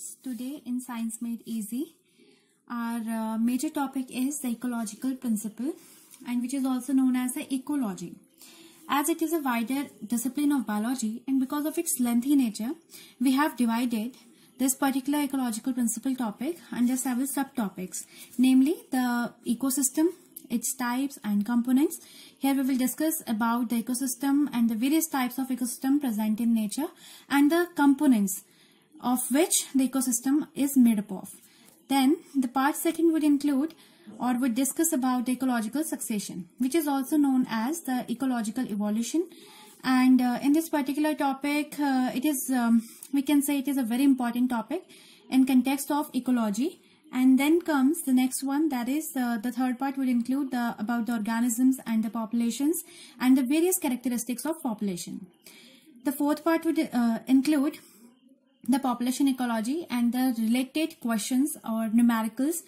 students, today in Science Made Easy, our uh, major topic is the ecological principle and which is also known as the ecology. As it is a wider discipline of biology and because of its lengthy nature, we have divided this particular ecological principle topic under several subtopics, namely the ecosystem, its types and components. Here we will discuss about the ecosystem and the various types of ecosystem present in nature and the components of which the ecosystem is made up of. Then the part second would include or would discuss about ecological succession which is also known as the ecological evolution. And uh, in this particular topic uh, it is um, we can say it is a very important topic in context of ecology. And then comes the next one that is uh, the third part would include the about the organisms and the populations and the various characteristics of population. The fourth part would uh, include the population ecology and the related questions or numericals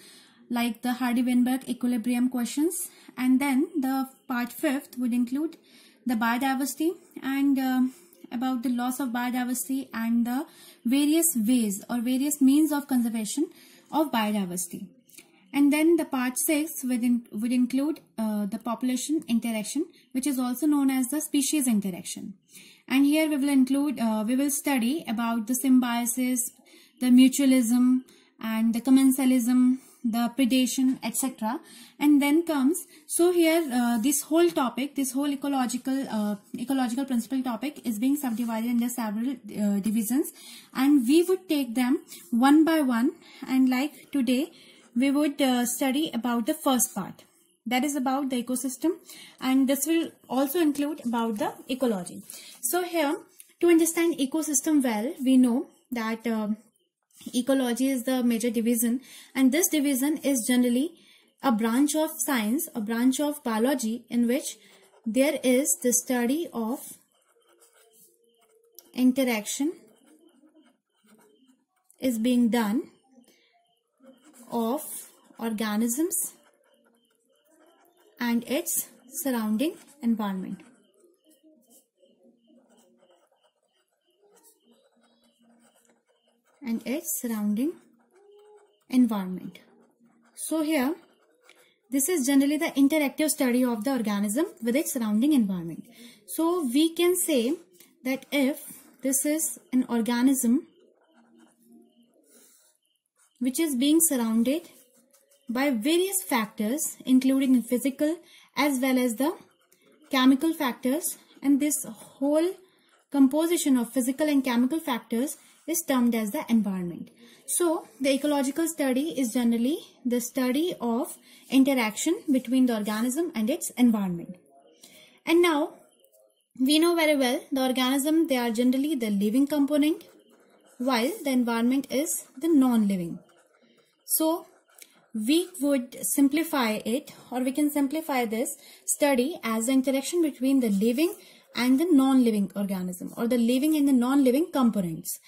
like the Hardy-Weinberg equilibrium questions and then the part fifth would include the biodiversity and uh, about the loss of biodiversity and the various ways or various means of conservation of biodiversity. And then the part 6 would, in, would include uh, the population interaction which is also known as the species interaction. And here we will include, uh, we will study about the symbiosis, the mutualism and the commensalism, the predation, etc. And then comes, so here uh, this whole topic, this whole ecological uh, ecological principle topic is being subdivided into several uh, divisions. And we would take them one by one. And like today we would uh, study about the first part that is about the ecosystem and this will also include about the ecology. So here to understand ecosystem well we know that uh, ecology is the major division and this division is generally a branch of science a branch of biology in which there is the study of interaction is being done of organisms and its surrounding environment. and its surrounding environment. So here this is generally the interactive study of the organism with its surrounding environment. So we can say that if this is an organism which is being surrounded by various factors including physical as well as the chemical factors and this whole composition of physical and chemical factors is termed as the environment. So the ecological study is generally the study of interaction between the organism and its environment. And now we know very well the organism they are generally the living component while the environment is the non-living. So we would simplify it or we can simplify this study as the interaction between the living and the non-living organism or the living and the non-living components.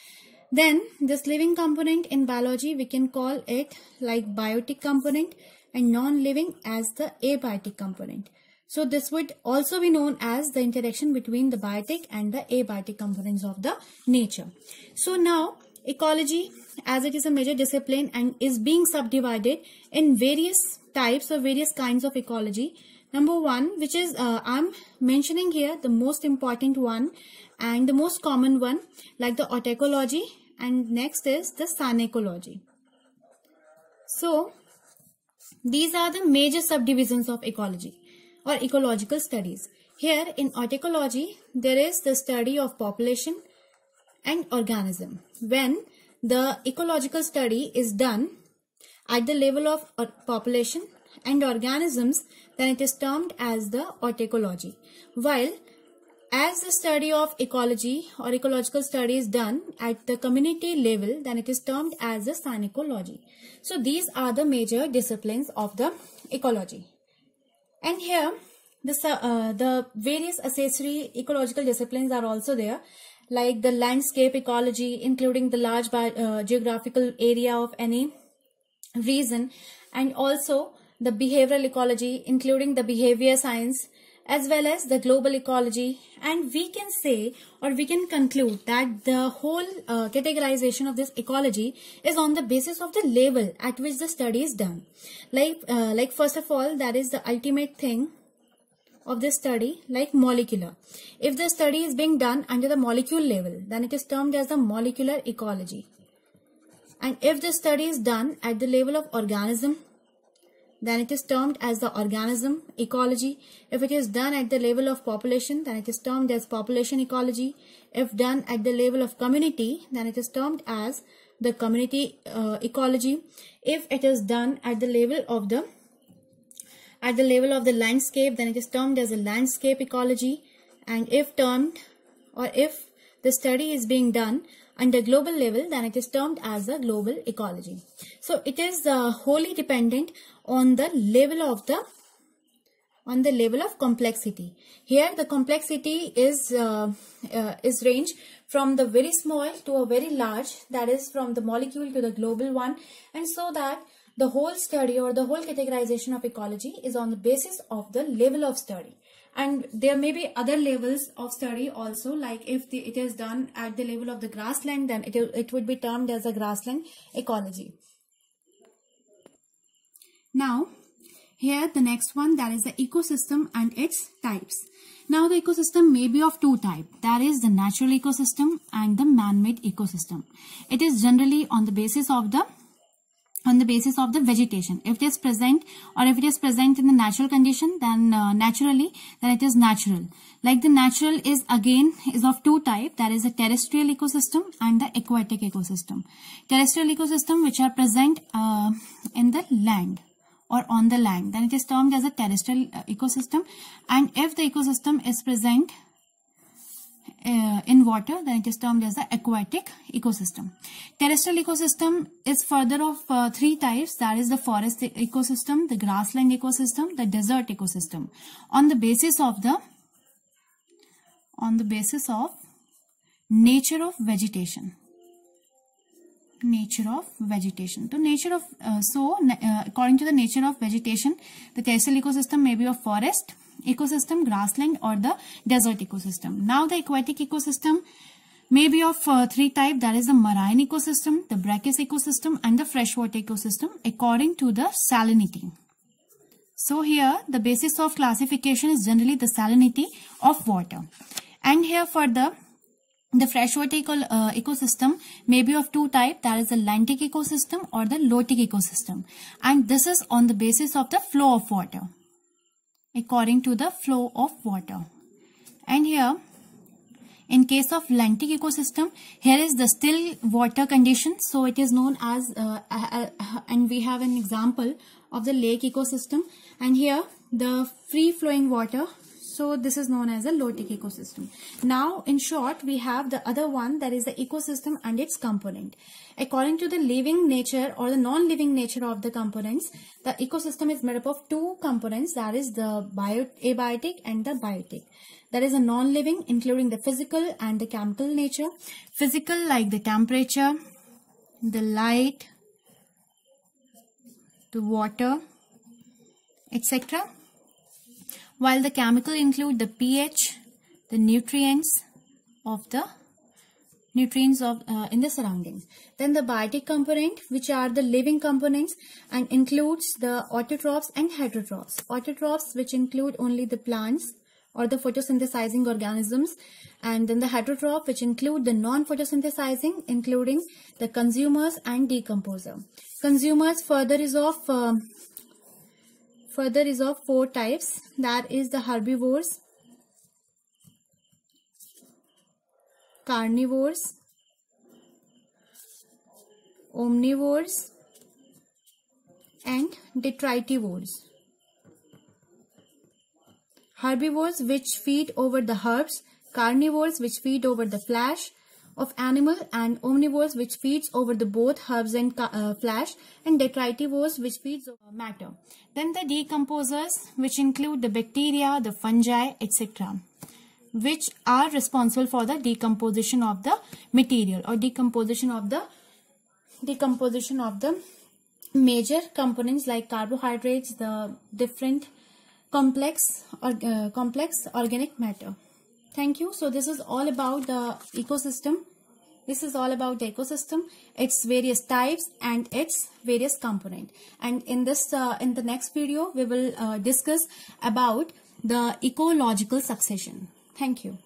Then this living component in biology we can call it like biotic component and non-living as the abiotic component. So this would also be known as the interaction between the biotic and the abiotic components of the nature. So now ecology as it is a major discipline and is being subdivided in various types or various kinds of ecology. Number one, which is uh, I'm mentioning here the most important one and the most common one like the autecology and next is the synecology. So, these are the major subdivisions of ecology or ecological studies. Here in autecology, there is the study of population and organism. When the ecological study is done at the level of population and organisms, then it is termed as the autecology. While as the study of ecology or ecological study is done at the community level, then it is termed as the synecology. So these are the major disciplines of the ecology. And here, the, uh, the various accessory ecological disciplines are also there like the landscape ecology, including the large uh, geographical area of any region, and also the behavioral ecology, including the behavior science, as well as the global ecology. And we can say or we can conclude that the whole uh, categorization of this ecology is on the basis of the level at which the study is done. Like uh, like first of all that is the ultimate thing of this study like molecular if the study is being done under the molecule level then it is termed as the molecular ecology and if the study is done at the level of organism then it is termed as the organism ecology. If it is done at the level of population, then it is termed as population ecology. If done at the level of community, then it is termed as the community uh, ecology. If it is done at the level of the at the level of the landscape, then it is termed as a landscape ecology. And if termed or if the study is being done under global level, then it is termed as a global ecology. So it is uh, wholly dependent on the level of the on the level of complexity. Here the complexity is uh, uh, is range from the very small to a very large that is from the molecule to the global one and so that the whole study or the whole categorization of ecology is on the basis of the level of study and there may be other levels of study also like if the, it is done at the level of the grassland then it, it would be termed as a grassland ecology. Now, here the next one that is the ecosystem and its types. Now the ecosystem may be of two types. That is the natural ecosystem and the man-made ecosystem. It is generally on the basis of the on the basis of the vegetation. If it is present or if it is present in the natural condition, then uh, naturally, then it is natural. Like the natural is again is of two type. That is a terrestrial ecosystem and the aquatic ecosystem. Terrestrial ecosystem which are present uh, in the land or on the land then it is termed as a terrestrial uh, ecosystem and if the ecosystem is present uh, in water then it is termed as the aquatic ecosystem. Terrestrial ecosystem is further of uh, three types. That is the forest ecosystem the grassland ecosystem the desert ecosystem. On the basis of the on the basis of nature of vegetation. Nature of vegetation. So nature of uh, so uh, according to the nature of vegetation, the terrestrial ecosystem may be a forest ecosystem, grassland, or the desert ecosystem. Now the aquatic ecosystem may be of uh, three type that is the marine ecosystem, the brackish ecosystem, and the freshwater ecosystem according to the salinity. So here the basis of classification is generally the salinity of water. And here for the the freshwater eco uh, ecosystem may be of two types that is the lentic ecosystem or the lotic ecosystem and this is on the basis of the flow of water according to the flow of water. And here in case of lentic ecosystem here is the still water condition. So it is known as uh, uh, uh and we have an example of the lake ecosystem. And here the free flowing water so this is known as a lotic ecosystem. Now in short we have the other one that is the ecosystem and its component. According to the living nature or the non-living nature of the components, the ecosystem is made up of two components that is the bio abiotic and the biotic. That is a non-living including the physical and the chemical nature. Physical like the temperature, the light, the water, etc while the chemical include the pH, the nutrients of the nutrients of uh, in the surroundings. Then the biotic component which are the living components and includes the autotrophs and heterotrophs. Autotrophs which include only the plants or the photosynthesizing organisms and then the heterotroph which include the non-photosynthesizing including the consumers and decomposer. Consumers further is of uh, further is of four types. That is the herbivores carnivores omnivores and detritivores. Herbivores which feed over the herbs carnivores which feed over the flesh of animal and omnivores which feeds over the both herbs and uh, flesh and detritivores which feeds over matter. Then the decomposers which include the bacteria, the fungi, etc which are responsible for the decomposition of the material or decomposition of the decomposition of the major components like carbohydrates, the different complex or uh, complex organic matter. Thank you. So this is all about the ecosystem. This is all about the ecosystem, its various types and its various component. And in this, uh, in the next video, we will uh, discuss about the ecological succession. Thank you.